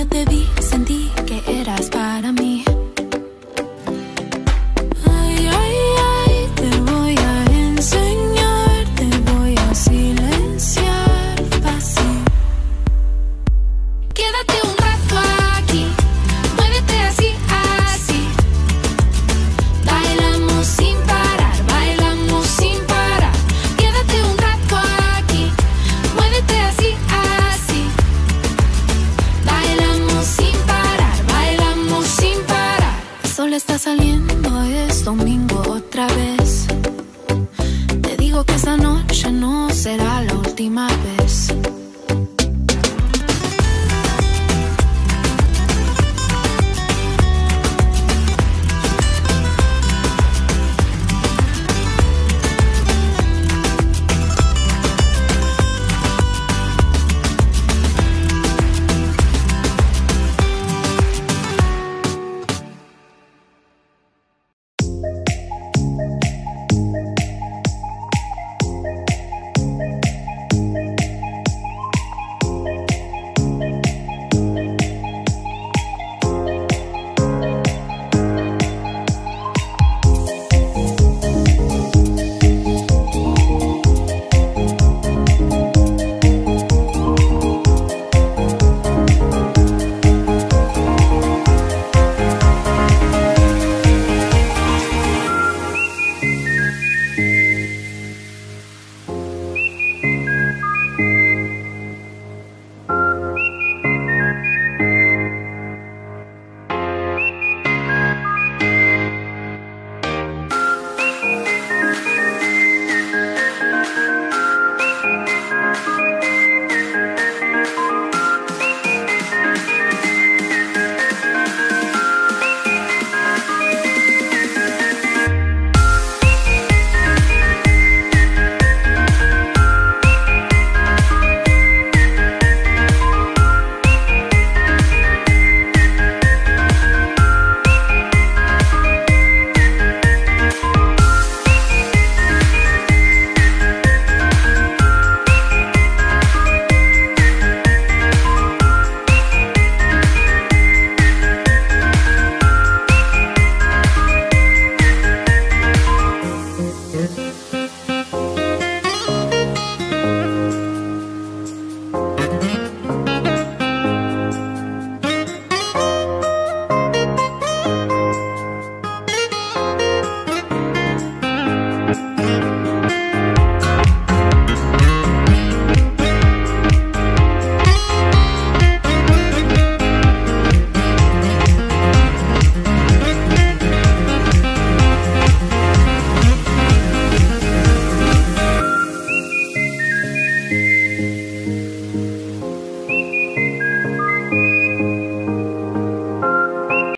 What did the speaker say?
yo te vi, sentí que eras para domingo.